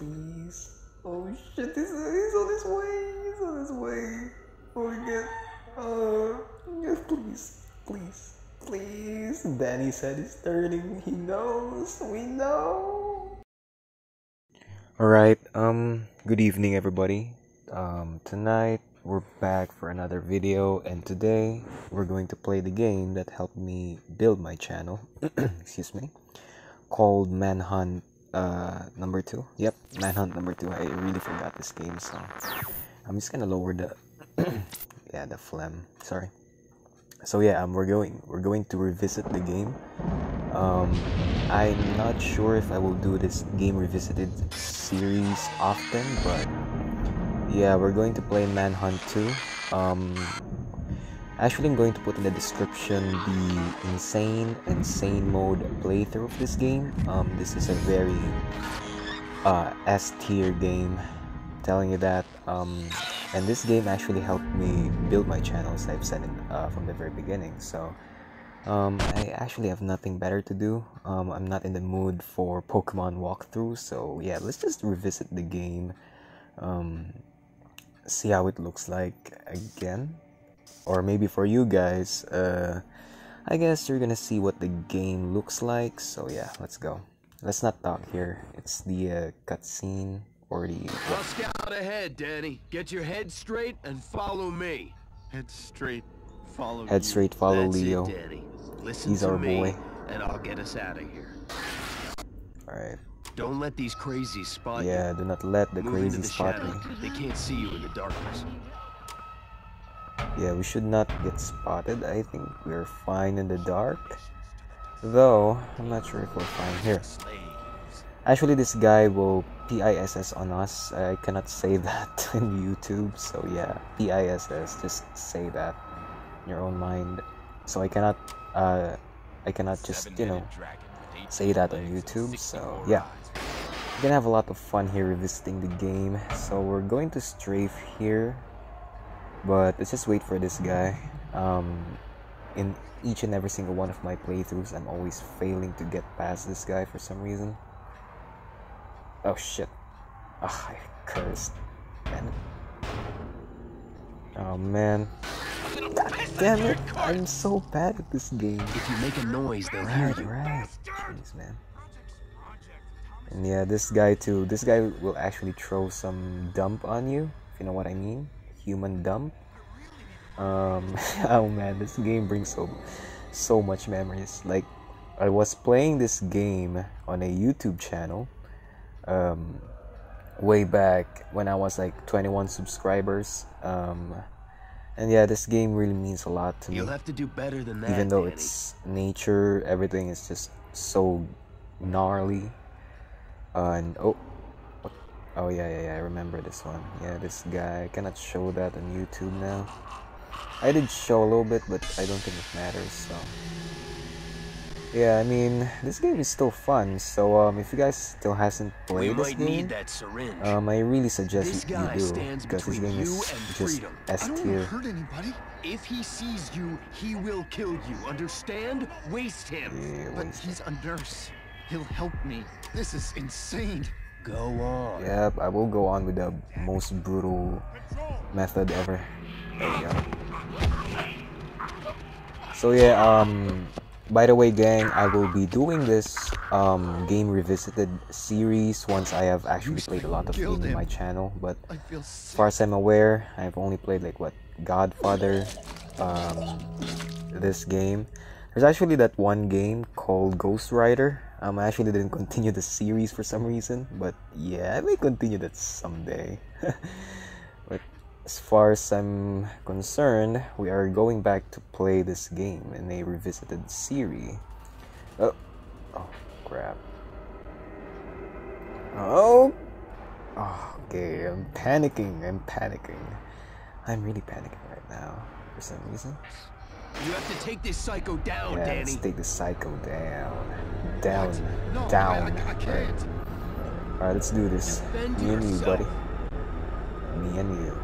please. Oh shit, this is, he's on his way. He's on his way. Oh my god. Uh, yes, please, please, please. Danny said he's turning. He knows. We know. Alright, um, good evening, everybody. Um, tonight we're back for another video, and today we're going to play the game that helped me build my channel. Excuse me, called Manhunt uh, number two. Yep, Manhunt number two. I really forgot this game, so I'm just gonna lower the yeah the phlegm. Sorry. So yeah, um, we're going we're going to revisit the game. Um, I'm not sure if I will do this game revisited series often, but yeah, we're going to play Manhunt 2. Um, actually, I'm going to put in the description the insane insane mode playthrough of this game. Um, this is a very uh, S tier game, telling you that. Um, and this game actually helped me build my channel, as I've said it uh, from the very beginning. So. Um, I actually have nothing better to do. Um, I'm not in the mood for Pokemon walkthrough, so yeah, let's just revisit the game. Um, see how it looks like again or maybe for you guys uh i guess you're gonna see what the game looks like. So yeah let's go. Let's not talk here. It's the uh, cutscene or the I'll scout ahead danny. Get your head straight and follow me. Head straight follow head straight follow That's leo. It, danny. Listen he's to our me boy. and i'll get us out of here. All right don't let these crazies spot yeah you do not let the Move into crazy the spot shadow. me. They can't see you in the darkness yeah we should not get spotted. I think we're fine in the dark. Though i'm not sure if we're fine here. Actually this guy will piss on us. I cannot say that in youtube so yeah piss just say that in your own mind. So i cannot uh i cannot just you know say that on youtube so yeah. We're gonna have a lot of fun here revisiting the game so we're going to strafe here but let's just wait for this guy. Um in each and every single one of my playthroughs i'm always failing to get past this guy for some reason. Oh shit. Oh, i cursed. Damn it oh man. God damn it. I'm so bad at this game. If you make a noise they'll hear you. right. Jeez man. And yeah this guy too. This guy will actually throw some dump on you if you know what i mean human dump. Um oh man this game brings so so much memories. Like i was playing this game on a youtube channel um way back when i was like 21 subscribers. Um and yeah this game really means a lot to me. You'll have to do better than that even though Danny. it's nature everything is just so gnarly. Uh, and oh oh yeah yeah yeah i remember this one yeah this guy i cannot show that on youtube now i did show a little bit but i don't think it matters so yeah i mean this game is still fun so um if you guys still hasn't played this game that um i really suggest This you, guy you do because this between game you is and just freedom. s I don't want tier hurt anybody. if he sees you he will kill you understand waste him yeah, But waste he's a nurse. He'll help me. This is insane. Go on Yep, I will go on with the most brutal method ever. There we go. So yeah, um by the way gang, I will be doing this um game revisited series once I have actually played a lot of games game in my channel, but as far as I'm aware, I've only played like what Godfather, um, this game. There's actually that one game called Ghost Rider. Um, I actually didn't continue the series for some reason, but yeah, I may continue that someday. but as far as I'm concerned, we are going back to play this game in a revisited series. Oh, oh, crap. Oh, Oh, okay, I'm panicking. I'm panicking. I'm really panicking right now for some reason. you have to take this psycho down yeah, danny let's take the psycho down. Down. No, down. I, I, I can't. Alright, let's do this. Defend Me and you, buddy. Me and you.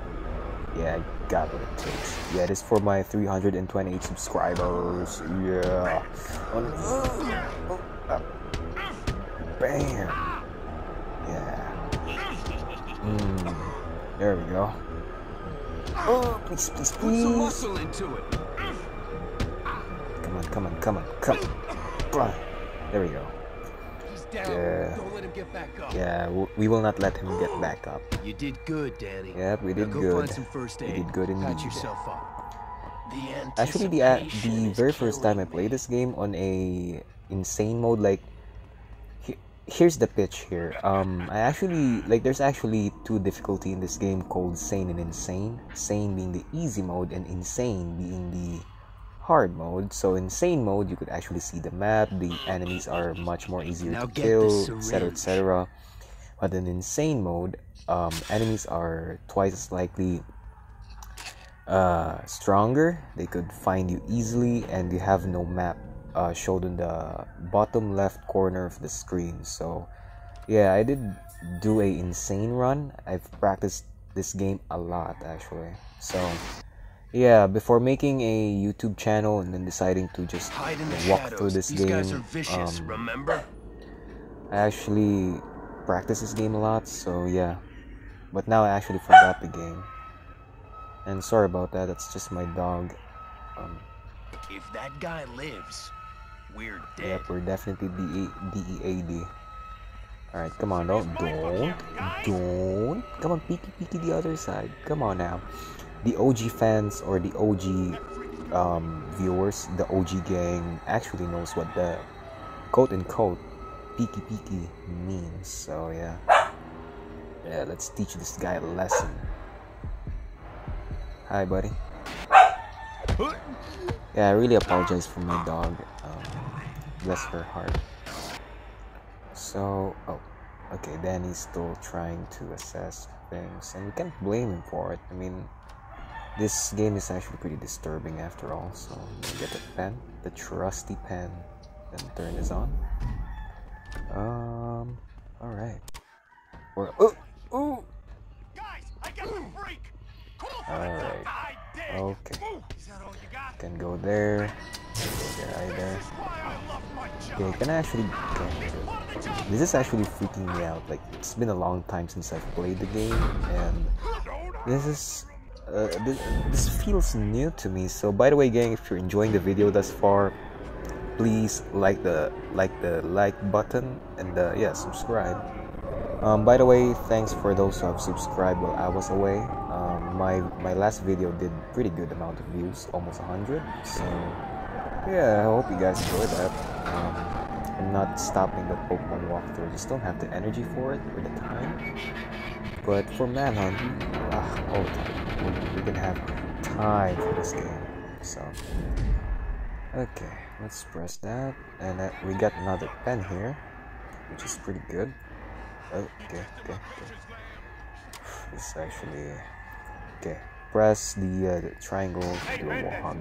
Yeah, I got what it takes. Yeah, this for my 328 subscribers. Yeah. Oh, oh. Bam. Yeah. Mm. There we go. Oh, please, please, Put some please. muscle into it. Come on, come on, come on, come on. There we go. He's down. Yeah. Don't let him get back up. Yeah, we will not let him get back up. You did good, Danny. Yep, we Now did go good. find some first We did good Patch indeed. yourself up. The Actually, the uh, the very first time I played this game on a insane mode, like here's the pitch here. Um, I actually like there's actually two difficulty in this game called sane and insane. Sane being the easy mode, and insane being the hard mode. So insane mode, you could actually see the map. The enemies are much more easier Now to kill, etc., etc. But in insane mode, um, enemies are twice as likely uh, stronger. They could find you easily, and you have no map uh, showed in the bottom left corner of the screen. So, yeah, I did do a insane run. I've practiced this game a lot actually. So, yeah, before making a YouTube channel and then deciding to just Hide in the walk shadows. through this These game, guys are vicious, um, remember? I actually practice this game a lot. So yeah, but now I actually forgot the game. And sorry about that. That's just my dog. Um, If that guy lives, we're dead. Yep, we're definitely DE, DEAD. Alright, come on, don't, don't, don't. Come on, peeky, peeky the other side. Come on now. The OG fans or the OG um, viewers, the OG gang, actually knows what the quote unquote peeky peeky means. So, yeah. Yeah, let's teach this guy a lesson. Hi, buddy. Yeah, I really apologize for my dog. Um, bless her heart. So, oh, okay, Danny's still trying to assess things, and we can't blame him for it. I mean, this game is actually pretty disturbing after all. So, I'm gonna get the pen, the trusty pen, and turn this on. Um, all right. We're oh, oh. Guys, I got the freak! All right. Okay. Can go there. Go there. Okay, can I actually? Okay. This is actually freaking me out. Like it's been a long time since I've played the game, and this is uh, this, this feels new to me. So, by the way, gang, if you're enjoying the video thus far, please like the like the like button and uh, yeah, subscribe. Um, by the way, thanks for those who have subscribed while I was away. Um, my my last video did pretty good amount of views, almost 100. So yeah, I hope you guys enjoyed that. Um, I'm not stopping the Pokemon walkthrough. Just don't have the energy for it or the time. But for Manhunt, ah, all the time. We're, we're have time for this game. So okay, let's press that, and uh, we got another pen here, which is pretty good. Oh, okay, okay, okay. This actually okay. Press the, uh, the triangle to do a wall hug.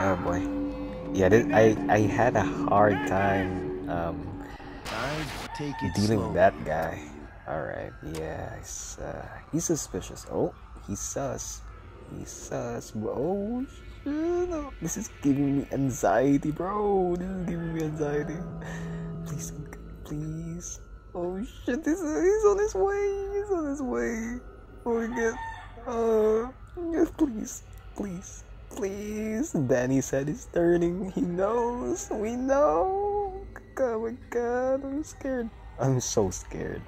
Oh boy. Yeah, this, I I had a hard time um, Guys, take it dealing with that guy. All right, yeah, he's, uh, he's suspicious. Oh, he's sus. He's sus. Oh shit! no. This is giving me anxiety, bro. This is giving me anxiety. Please, please. Oh shit! This is, he's on his way. He's on his way. Oh my god. Uh, yes, please, please, please. Danny said he's turning. He knows. We know. Oh my god, I'm scared. I'm so scared.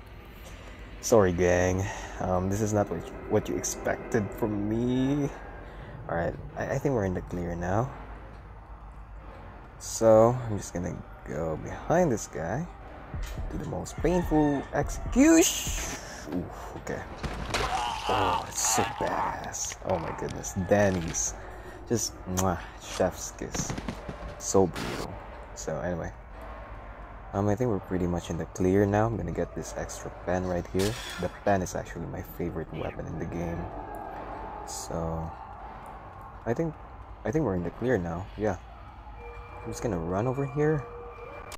Sorry, gang. Um, this is not what you, what you expected from me. All right, I, I think we're in the clear now. So I'm just gonna go behind this guy. Do the most painful execution. Oof, okay. Oh, it's so badass. Oh my goodness. Danny's just mwah, chef's kiss. So brutal. So anyway. Um, I think we're pretty much in the clear now. I'm gonna get this extra pen right here. The pen is actually my favorite weapon in the game. So I think I think we're in the clear now. Yeah. I'm just gonna run over here.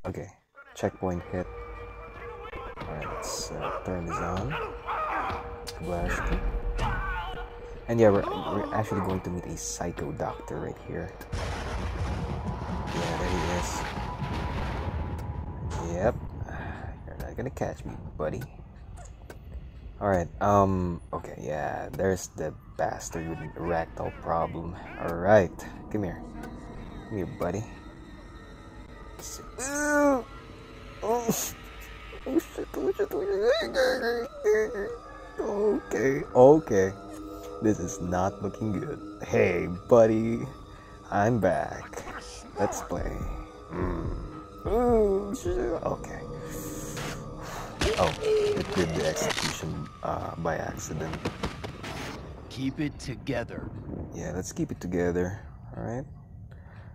Okay. Checkpoint hit. Alright, let's uh, turn this on. Flash. And yeah, we're, we're actually going to meet a psycho doctor right here. Not gonna catch me, buddy. Alright, um, okay, yeah, there's the bastard with the rectal problem. Alright, come here. Come here, buddy. Okay, okay. This is not looking good. Hey, buddy, I'm back. Let's play. Mm. Okay. Oh, it did the execution uh, by accident. Keep it together. Yeah, let's keep it together. Alright.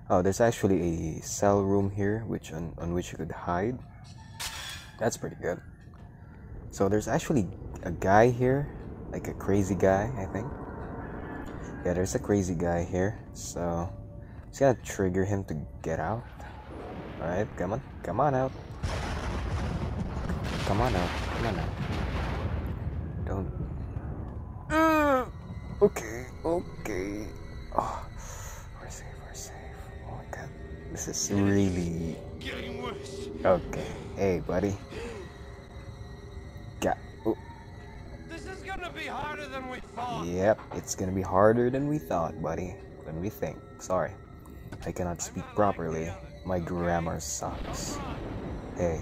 Oh, there's actually a cell room here which on, on which you could hide. That's pretty good. So there's actually a guy here, like a crazy guy, I think. Yeah, there's a crazy guy here. So just gonna trigger him to get out. Alright, come on, come on out. Come on now. come on now. Don't. Uh, okay, okay. Oh, we're safe, we're safe. Oh my god, this is really. Getting worse. Okay, hey buddy. Got. Oh, This is gonna be harder than we thought. yep, it's gonna be harder than we thought, buddy. Than we think. Sorry, I cannot speak properly. My grammar sucks. Hey.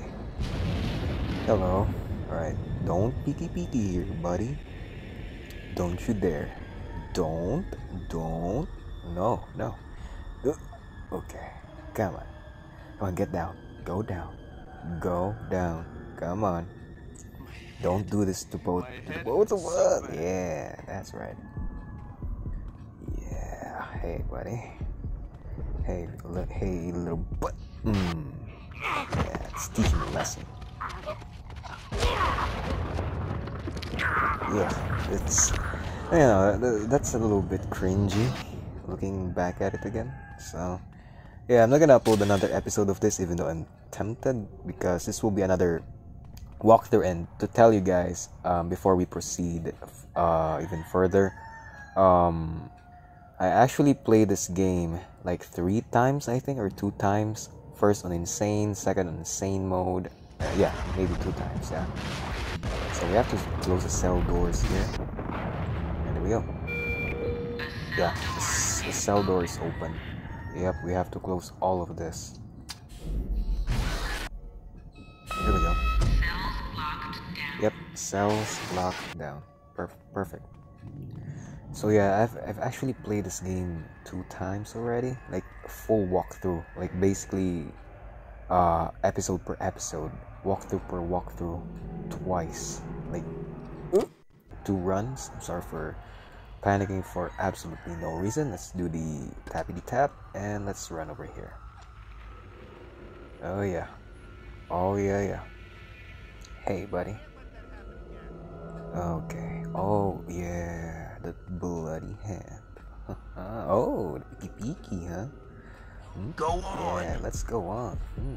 Hello. Alright, don't peeky peeky here, buddy. Don't you dare. Don't, don't. No, no. Uh, Okay, come on. Come on, get down. Go down. Go down. Come on. Don't do this to both to both of us. Yeah, that's right. Yeah. Hey, buddy. Hey, look. Hey, little butt. Mm. Yeah, it's teaching a lesson. Yeah, it's you know that's a little bit cringy looking back at it again. So yeah, I'm not gonna upload another episode of this, even though I'm tempted because this will be another walkthrough. And to tell you guys um, before we proceed uh, even further, um, I actually played this game like three times, I think, or two times. First on insane, second on insane mode. Uh, yeah, maybe two times. Yeah. So we have to close the cell doors here. And there we go. Yeah, the, the cell door is open. Yep, we have to close all of this. Here we go. Yep, cells locked down. Perf- perfect. So yeah, I've I've actually played this game two times already, like full walkthrough, like basically uh episode per episode, walkthrough per walkthrough, twice, like two runs. I'm sorry for panicking for absolutely no reason. Let's do the tappity tap and let's run over here. Oh yeah, oh yeah yeah. Hey buddy. Okay. Oh yeah, the bloody hand. oh, the peeky peeky, huh? Hmm? Go on. Yeah, let's go on. Hmm.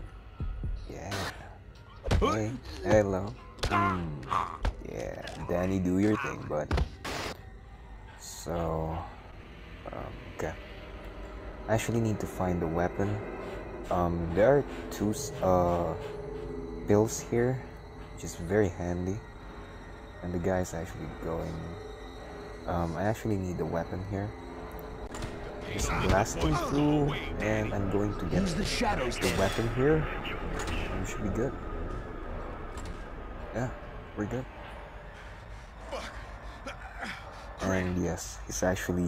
Yeah. Hey, hello. Hmm. Yeah, Danny, do your thing, buddy. So, um, okay. I actually need to find the weapon. Um, there are two uh pills here, which is very handy. And the guy's actually going. Um, I actually need the weapon here. Just blasting through, and I'm going to get the shadows the weapon here. We should be good. Yeah, we're good. And yes, he's actually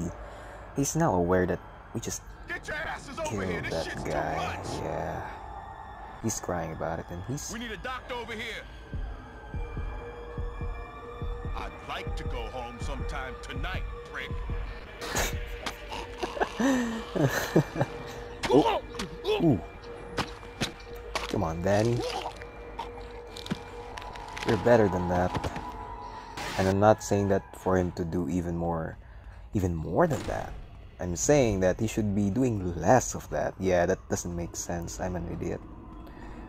he's now aware that we just Get your asses over here. killed that shit's too guy. much. Yeah. He's crying about it and he's We need a doctor over here. I'd like to go home sometime tonight, prick. Ooh. Come on, Danny. You're better than that. And I'm not saying that for him to do even more even more than that. I'm saying that he should be doing less of that. Yeah, that doesn't make sense. I'm an idiot.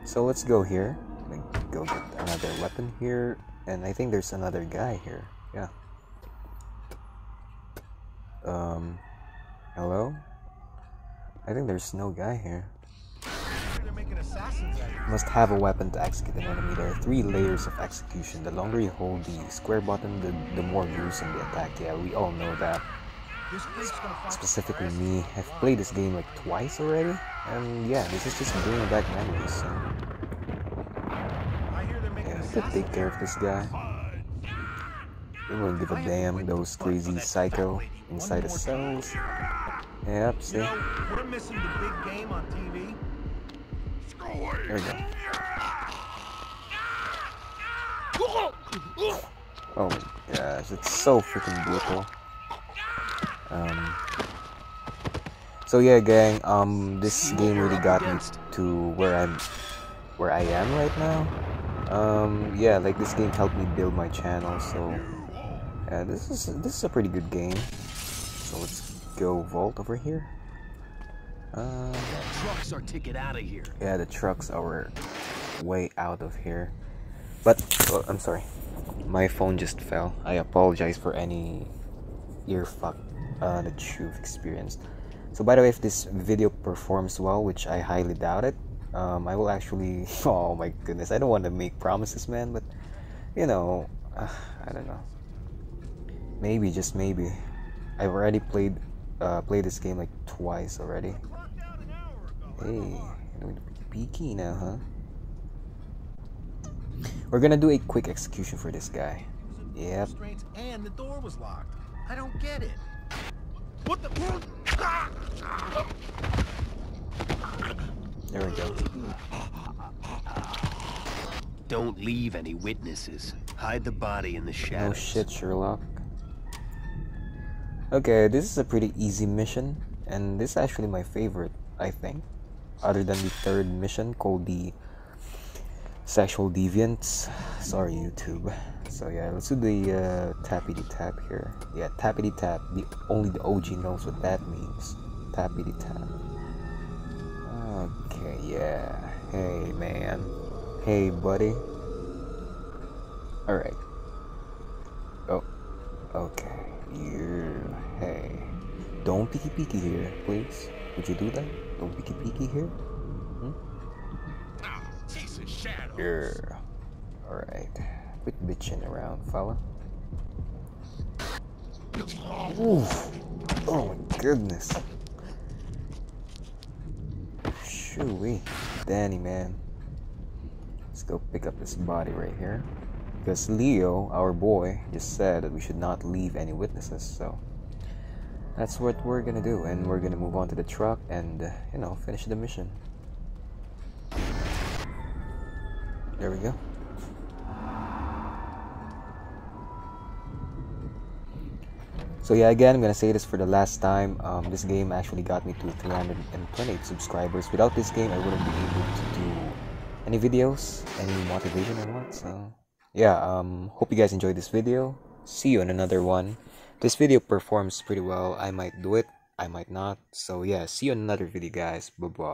So let's go here. Like, Go get another weapon here. And I think there's another guy here. Yeah. Um hello? I think there's no guy here. Must have a weapon to execute an enemy. There are three layers of execution. The longer you hold the square button, the, the more gruesome the attack. Yeah, we all know that. Specifically me, I've played this game like twice already, and yeah, this is just bringing back memories. So. Yeah, I could take care of this guy. We won't give a damn those crazy psycho inside the cells. Yep, see? we're missing the big game on TV. There we go. Oh my gosh, it's so freaking brutal. Um, so yeah, gang. Um, this game really got me to where I'm, where I am right now. Um, yeah, like this game helped me build my channel. So yeah, this is this is a pretty good game. So let's go vault over here. Uh, That truck's our ticket out of here. yeah, the trucks are way out of here. But oh, I'm sorry, my phone just fell. I apologize for any earfuck uh, that you've experienced. So by the way, if this video performs well, which I highly doubt it, um, I will actually. Oh my goodness, I don't want to make promises, man, but you know, uh, I don't know. Maybe, just maybe. I've already played uh, played this game like twice already. Hey, peeky now, huh? We're gonna do a quick execution for this guy. Yep. And the door was locked. I don't get it. What the? There we go. Don't leave any witnesses. Hide the body in the No shadows. shit, Sherlock. Okay, this is a pretty easy mission, and this is actually my favorite, I think. Other than the third mission called the Sexual Deviants. Sorry, YouTube. So yeah, let's do the uh, tappity tap here. Yeah, tappity tap. The only the OG knows what that means. Tappity tap. Okay, yeah. Hey, man. Hey, buddy. Alright. Oh, okay. You, hey. Don't peeky peeky here, please. Would you do that? Don't peeky peeky here? Hmm? Yeah. Alright. Quit bitching around, fella. Oof. Oh my goodness. Shooey. Danny, man. Let's go pick up this body right here. Because Leo, our boy, just said that we should not leave any witnesses, so that's what we're gonna do, and we're gonna move on to the truck and, uh, you know, finish the mission. There we go. So yeah, again, I'm gonna say this for the last time. Um, this game actually got me to 328 subscribers. Without this game, I wouldn't be able to do any videos, any motivation or what. So yeah, um, hope you guys enjoyed this video. See you in another one. This video performs pretty well. I might do it, I might not. So yeah, see you in another video, guys. Bye bye.